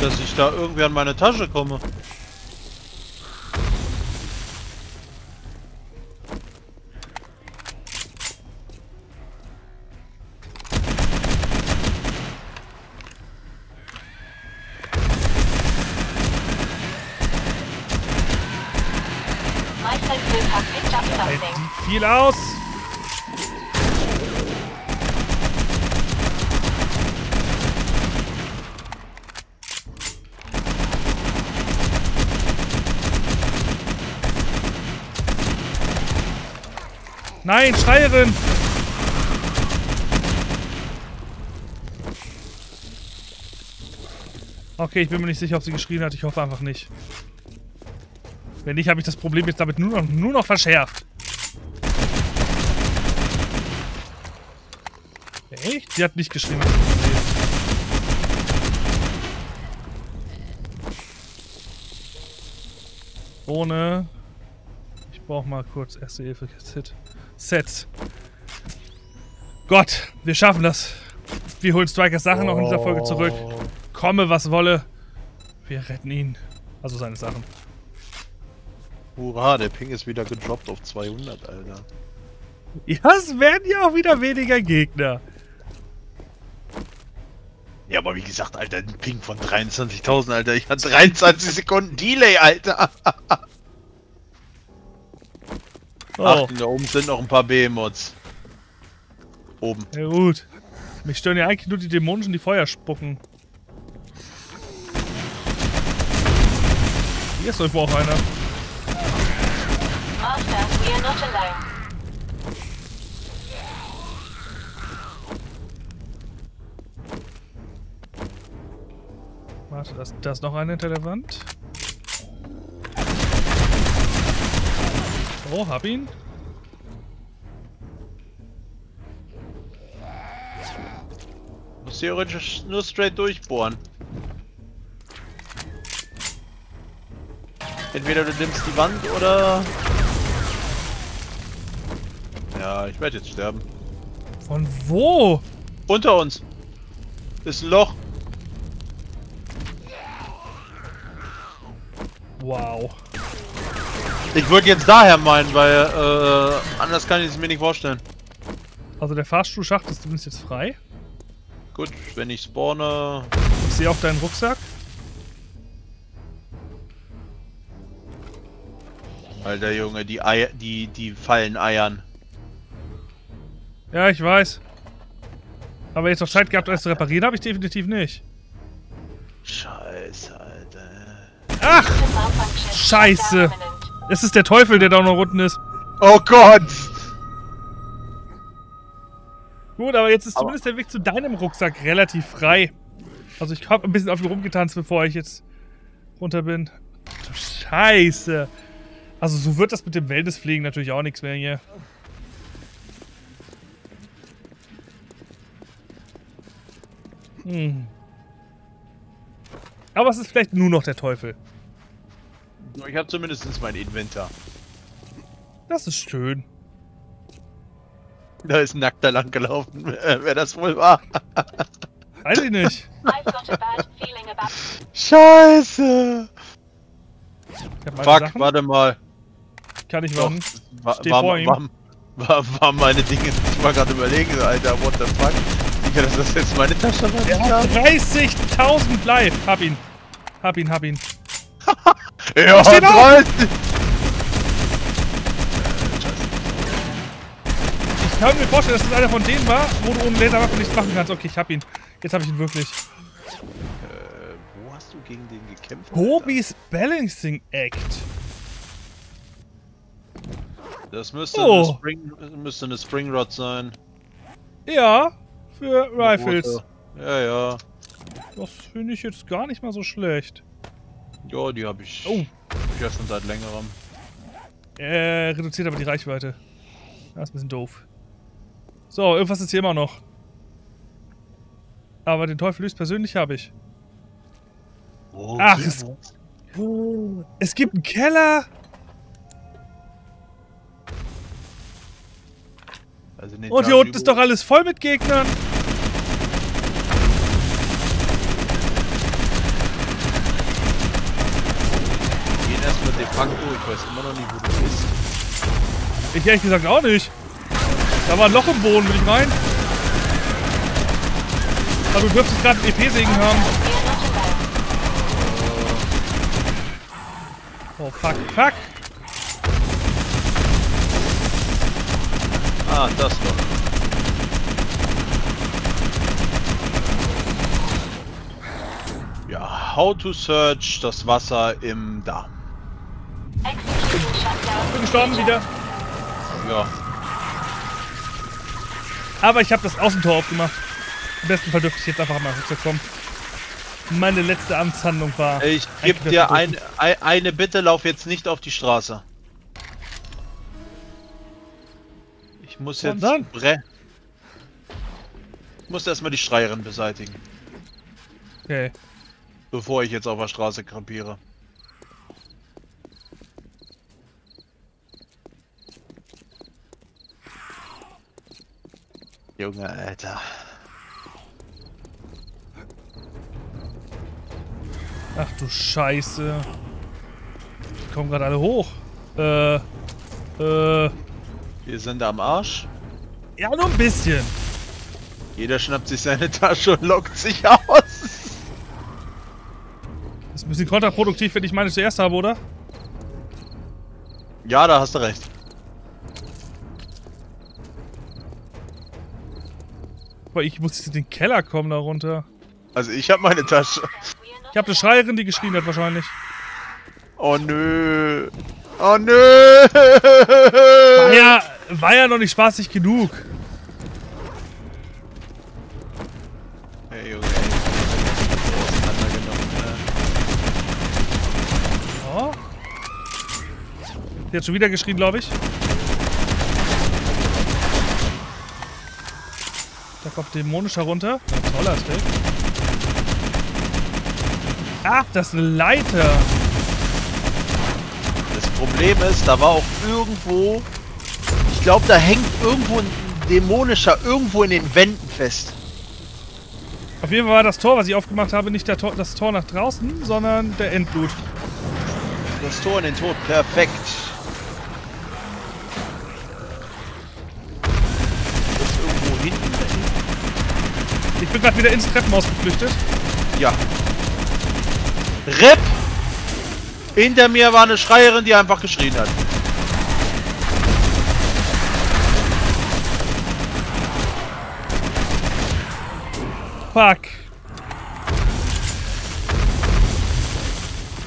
Dass ich da irgendwie an meine Tasche komme. My sensors have picked up Hält something. die viel aus. Nein, Schreierin! Okay, ich bin mir nicht sicher, ob sie geschrien hat. Ich hoffe einfach nicht. Wenn nicht, habe ich das Problem jetzt damit nur noch, nur noch verschärft. Echt? Sie hat nicht geschrien. Ohne. Ich brauche mal kurz Erste Hilfe Set. Sets. Gott, wir schaffen das. Wir holen Strikers Sachen noch in dieser Folge zurück. Komme, was wolle. Wir retten ihn. Also seine Sachen. Hurra, der Ping ist wieder gedroppt auf 200, Alter. Ja, es werden ja auch wieder weniger Gegner. Ja, aber wie gesagt, Alter, ein Ping von 23.000, Alter. Ich hatte 23 Sekunden Delay, Alter. *laughs* Oh, Achten, da oben sind noch ein paar Behemoths. Oben. ja gut. Mich stören ja eigentlich nur die Dämonen, die Feuer spucken. Hier ist irgendwo auch einer. Master, we are not alone. Warte, da ist, da ist noch einer hinter der Wand. Oh, hab ihn. Muss theoretisch nur straight durchbohren. Entweder du nimmst die Wand oder... Ja, ich werde jetzt sterben. Von wo? Unter uns. Ist ein Loch. Wow. Ich würde jetzt daher meinen, weil äh, anders kann ich es mir nicht vorstellen. Also der Fahrstuhlschacht ist zumindest jetzt frei. Gut, wenn ich spawne... Ich sehe auch deinen Rucksack. Alter Junge, die Eier, die, die Fallen eiern. Ja, ich weiß. Aber jetzt noch Zeit gehabt, alles zu reparieren, habe ich definitiv nicht. Scheiße, Alter. Ach! Scheiße. Es ist der Teufel, der da noch unten ist. Oh Gott! Gut, aber jetzt ist Aber- zumindest der Weg zu deinem Rucksack relativ frei. Also ich habe ein bisschen auf ihn rumgetanzt, bevor ich jetzt runter bin. Du Scheiße. Also so wird das mit dem Wellnessfliegen natürlich auch nichts mehr hier. Hm. Aber es ist vielleicht nur noch der Teufel. Ich habe zumindest mein Inventar. Das ist schön. Da ist ein Nackter lang gelaufen, *laughs* wer das wohl war. *laughs* Weiß ich nicht. Scheiße! Fuck, Sachen. warte mal. Kann ich machen. war, Steh war, vor ihm. war, war, war meine Dinge. Ich war gerade überlegen, Alter, what the fuck? Digga, das ist jetzt meine Tasche. Er hat 30.000 live. Hab ihn. Hab ihn, hab ihn. Ja, Steht auf! 30! Ich kann mir vorstellen, dass das einer von denen war, wo du ohne Laserwaffe nichts machen kannst. Okay, ich hab ihn. Jetzt hab ich ihn wirklich. Äh, wo hast du gegen den gekämpft? Hobys Balancing Act. Das müsste, Oh. eine Spring, müsste eine Spring Rod sein. Ja, für Rifles. Ja, ja. Das finde ich jetzt gar nicht mal so schlecht. Ja, die habe ich, Oh. hab ich ja schon seit längerem. Äh, reduziert aber die Reichweite. Das ist ein bisschen doof. So, irgendwas ist hier immer noch. Aber den Teufel löst persönlich habe ich. Wo Ach, es- wir? Es gibt einen Keller. Also Und hier unten ist doch alles voll mit Gegnern. Wir de facto, ich weiß immer noch nicht, wo du bist. Ich ehrlich gesagt auch nicht. Da war ein Loch im Boden, will ich rein? Aber du dürftest gerade einen EP-Segen haben. Oh, fuck, fuck. Ah, das doch. Ja, how to search das Wasser im Darm. Shutdown. Bin gestorben wieder. Ja, Aber ich habe das Außentor aufgemacht. Im besten Fall dürfte ich jetzt einfach mal zurückkommen. Meine letzte Amtshandlung war. ich gebe dir ein, ein, eine Bitte, lauf jetzt nicht auf die Straße. Ich muss jetzt? Bre ich muss erstmal die Schreierin beseitigen, Okay. bevor ich jetzt auf der Straße krepiere. Junge, Alter. Ach du Scheiße. Die kommen gerade alle hoch. Äh. Äh. Wir sind am Arsch. Ja, nur ein bisschen. Jeder schnappt sich seine Tasche und lockt sich aus. Das ist ein bisschen kontraproduktiv, wenn ich meine zuerst habe, oder? Ja, da hast du recht. Weil ich muss jetzt in den Keller kommen da runter. Also ich habe meine Tasche. Ich habe eine Schreierin, die geschrien hat wahrscheinlich. Oh nö. Oh nö. War ja, war ja noch nicht spaßig genug. Hey Junge? Oh. Die hat schon wieder geschrien, glaube ich. Kommt dämonisch herunter. Toller Trick. Ach, das ist eine Leiter. Das Problem ist, da war auch irgendwo. Ich glaube, da hängt irgendwo ein dämonischer irgendwo in den Wänden fest. Auf jeden Fall war das Tor, was ich aufgemacht habe, nicht Tor, das Tor nach draußen, sondern der Endblut. Das Tor in den Tod, perfekt. Gerade wieder ins Treppenhaus geflüchtet. Ja. RIP! Hinter mir war eine Schreierin, die einfach geschrien hat. Fuck.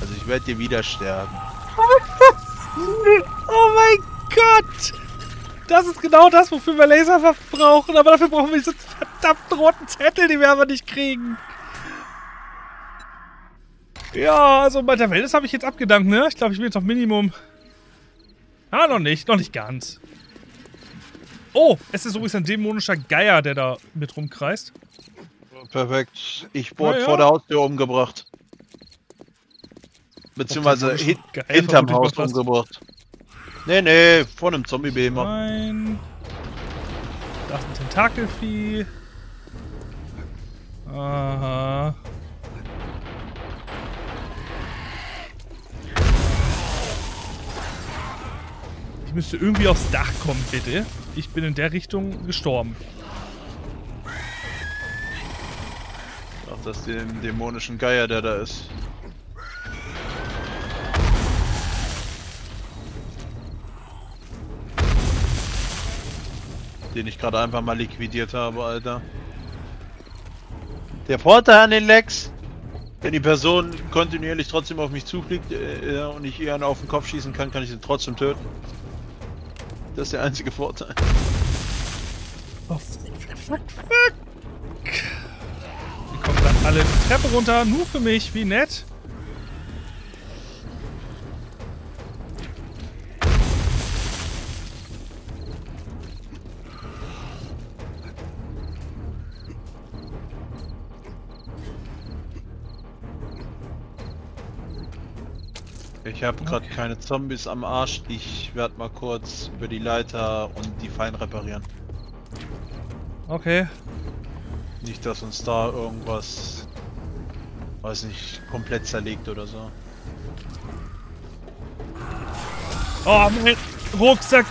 Also ich werde dir wieder sterben. *laughs* Oh mein Gott! Das ist genau das, wofür wir Laserwaffen brauchen. Aber dafür brauchen wir diese verdammten roten Zettel, die wir aber nicht kriegen. Ja, also bei der Welt habe ich jetzt abgedankt, ne? Ich glaube, ich bin jetzt auf Minimum. Ah, noch nicht. Noch nicht ganz. Oh, es ist übrigens ein dämonischer Geier, der da mit rumkreist. Perfekt. Ich wurde ja. vor der Haustür umgebracht. Beziehungsweise hin hinterm Haus umgebracht. Nee, nee, vor einem Zombie-Behemer. Nein. Da ist ein Tentakelvieh. Aha. Ich müsste irgendwie aufs Dach kommen, bitte. Ich bin in der Richtung gestorben. Ach, das ist den dämonischen Geier, der da ist. Den ich gerade einfach mal liquidiert habe, Alter. Der Vorteil an den Lex, wenn die Person kontinuierlich trotzdem auf mich zufliegt äh, und ich ihr einen auf den Kopf schießen kann, kann ich sie trotzdem töten. Das ist der einzige Vorteil. Oh, fuck, fuck, fuck. Die kommen dann alle die Treppe runter, nur für mich, wie nett. Ich habe gerade keine Zombies am Arsch. Ich werde mal kurz über die Leiter und die Fallen reparieren. Okay. Nicht, dass uns da irgendwas, weiß nicht, komplett zerlegt oder so. Oh, mein Rucksack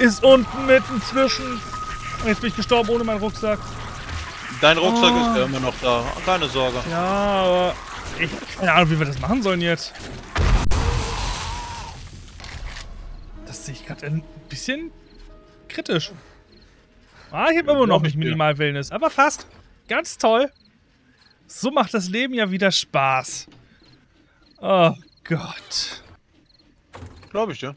ist unten mitten zwischen. Jetzt bin ich gestorben ohne meinen Rucksack. Dein Rucksack Oh. ist ja immer noch da. Keine Sorge. Ja, aber ich keine Ahnung, wie wir das machen sollen jetzt. Das sehe ich gerade ein bisschen kritisch. Ah, ich habe immer noch nicht minimal Wellness, aber fast. Ganz toll. So macht das Leben ja wieder Spaß. Oh Gott. Glaube ich dir.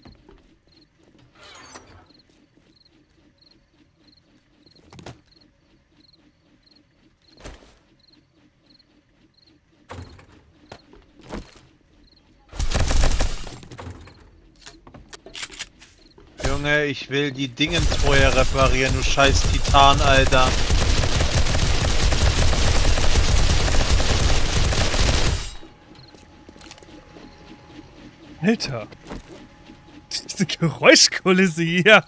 Junge, ich will die Dingens vorher reparieren, du scheiß Titan, Alter. Alter. *laughs* Diese Geräuschkulisse hier.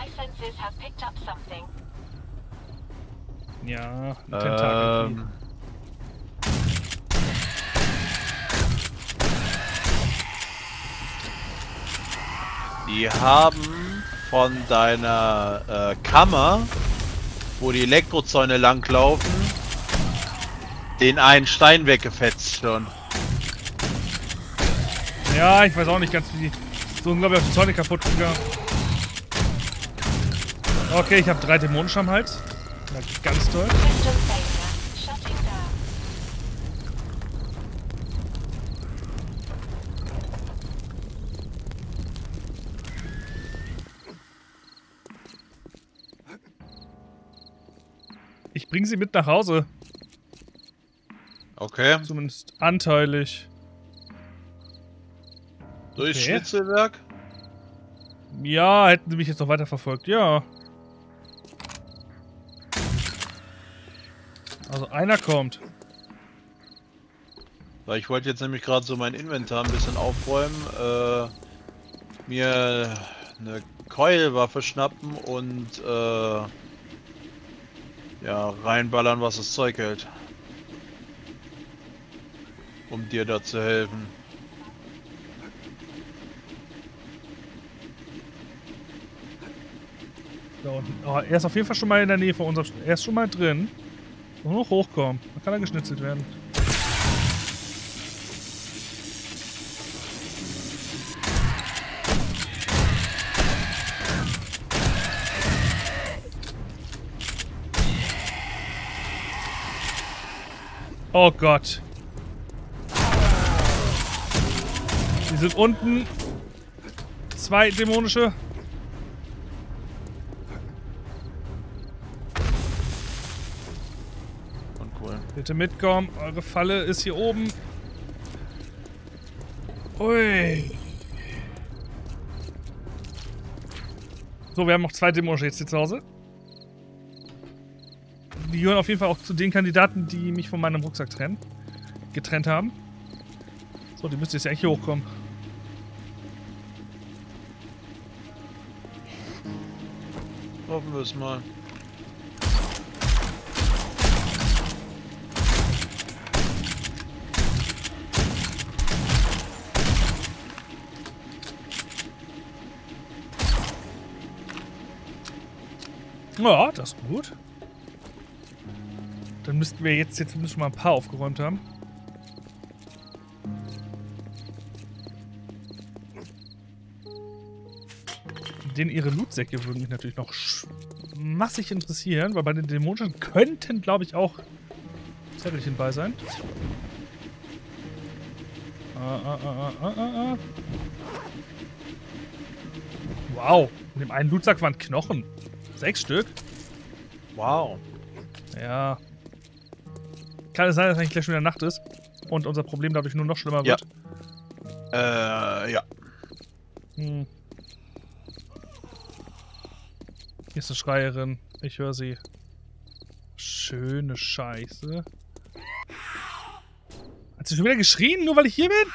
My senses have picked up something. Ja, ein Tentakel. Ähm, die haben von deiner äh, Kammer, wo die Elektrozäune langlaufen, den einen Stein weggefetzt schon. Ja, ich weiß auch nicht ganz, wie die so unglaublich auf die Zäune kaputt gegangen. Okay, ich habe drei Dämonen am Hals. Na, ganz toll. Ich bringe sie mit nach Hause. Okay. Zumindest anteilig. Durchs Okay. Schnitzelwerk. Ja, hätten sie mich jetzt noch weiter verfolgt. Ja. Also einer kommt. Weil ich wollte jetzt nämlich gerade so mein Inventar ein bisschen aufräumen, äh, mir eine Keulwaffe schnappen und äh, ja, reinballern, was das Zeug hält. Um dir da zu helfen. Da unten. Oh, er ist auf jeden Fall schon mal in der Nähe von unserem... Er ist schon mal drin. Nur noch hochkommen. Dann kann er geschnitzelt werden. Oh Gott. Die sind unten. Zwei dämonische. Und cool. Bitte mitkommen. Eure Falle ist hier oben. Ui. So, wir haben noch zwei Demos jetzt hier zu Hause. Die gehören auf jeden Fall auch zu den Kandidaten, die mich von meinem Rucksack trennen. Getrennt haben. So, die müsste jetzt ja eigentlich hier hochkommen. Hoffen wir es mal. Ja, das ist gut. Dann müssten wir jetzt, jetzt zumindest schon mal ein paar aufgeräumt haben. Den ihre Lootsäcke würden mich natürlich noch massig interessieren, weil bei den Dämonischen könnten, glaube ich, auch Zettelchen bei sein. Ah, ah, ah, ah, ah, ah. Wow, in dem einen Lootsack waren Knochen. Sechs Stück? Wow. Ja. Kann es sein, dass eigentlich gleich schon wieder Nacht ist und unser Problem dadurch nur noch schlimmer Ja. wird? Äh, ja. Hm. Hier ist eine Schreierin. Ich höre sie. Schöne Scheiße. Hat sie schon wieder geschrien, nur weil ich hier bin?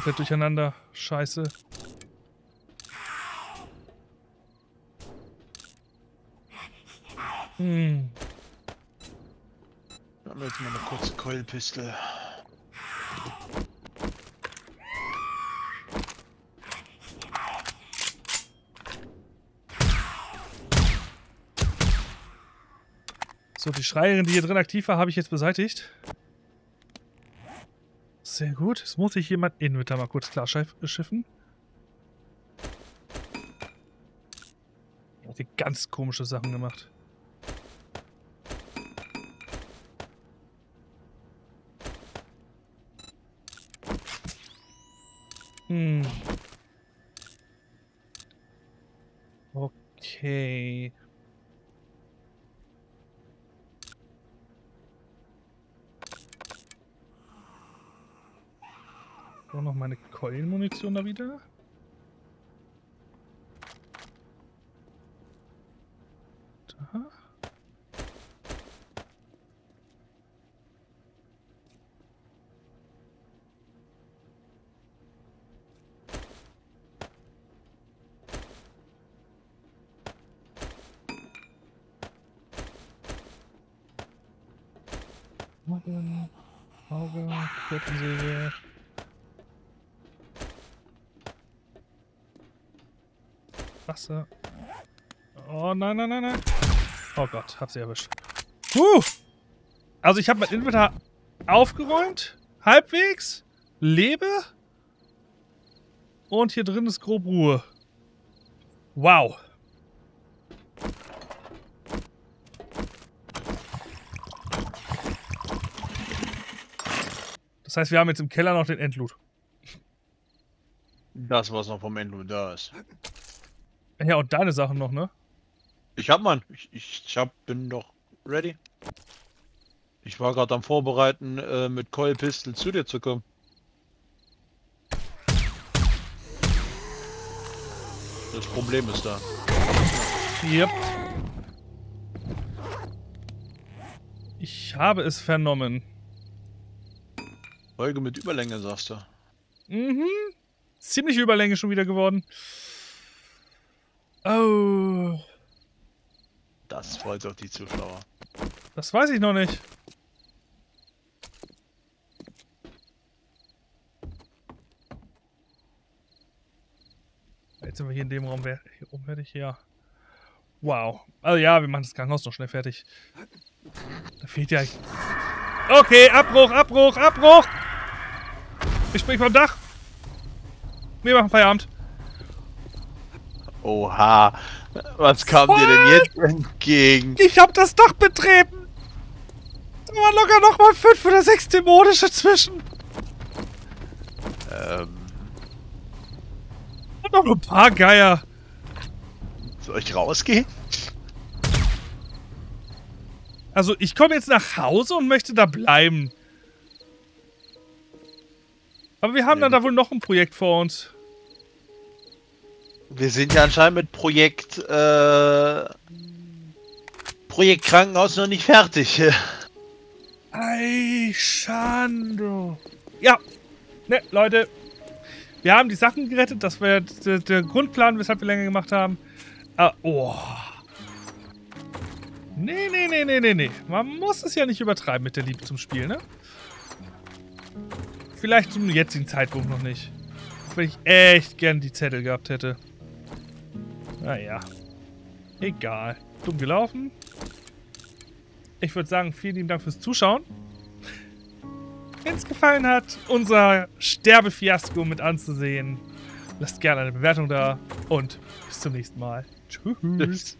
Komplett durcheinander. Scheiße. Hm. Wir haben jetzt mal eine kurze Keulpistole. So, die Schreierin, die hier drin aktiv war, habe ich jetzt beseitigt. Sehr gut. Jetzt muss ich jemand Inventar mal kurz klar schiff- schiffen. Hat hier ganz komische Sachen gemacht. Hm. Okay. Meine Keulenmunition da wieder. Wasser. Oh nein, nein, nein, nein. Oh Gott, hab sie erwischt. Puh! Also ich habe mein Inventar aufgeräumt. Halbwegs. Lebe. Und hier drin ist grob Ruhe. Wow. Das heißt, wir haben jetzt im Keller noch den Endloot. Das, was noch vom Ende da ist. Ja, und deine Sachen noch, ne? Ich hab man. Ich, ich, ich hab, bin doch ready. Ich war gerade am Vorbereiten, äh, mit Coil Pistol zu dir zu kommen. Das Problem ist da. Yep. Ich habe es vernommen. Folge mit Überlänge, sagst du. Mhm. Ziemlich Überlänge schon wieder geworden. Oh. Das freut doch die Zuschauer. Das weiß ich noch nicht. Jetzt sind wir hier in dem Raum. Hier oben werde ich ja. Wow. Also ja, wir machen das Krankenhaus noch schnell fertig. Da fehlt ja. Okay, Abbruch, Abbruch, Abbruch! Ich spring vom Dach. Wir machen Feierabend. Oha. Was kam dir denn jetzt entgegen? Ich hab das Dach betreten! Da waren locker noch mal fünf oder sechs dämonische zwischen. Ähm, Und noch ein paar Geier. soll ich rausgehen? Also ich komme jetzt nach Hause und möchte da bleiben. Aber wir haben Ja, dann da wohl noch ein Projekt vor uns. Wir sind ja anscheinend mit Projekt, äh, Projekt Krankenhaus noch nicht fertig. *laughs* Ei, Schando. Ja, ne, Leute. Wir haben die Sachen gerettet. Das wäre der, Grundplan, weshalb wir länger gemacht haben. Ah, oh. Nee, nee, nee, nee, nee, nee. Man muss es ja nicht übertreiben mit der Liebe zum Spiel, ne? Vielleicht zum jetzigen Zeitpunkt noch nicht. Wenn ich echt gern die Zettel gehabt hätte. Naja. Egal. Dumm gelaufen. Ich würde sagen, vielen lieben Dank fürs Zuschauen. Wenn es gefallen hat, unser Sterbefiasko mit anzusehen, lasst gerne eine Bewertung da und bis zum nächsten Mal. Tschüss. *laughs*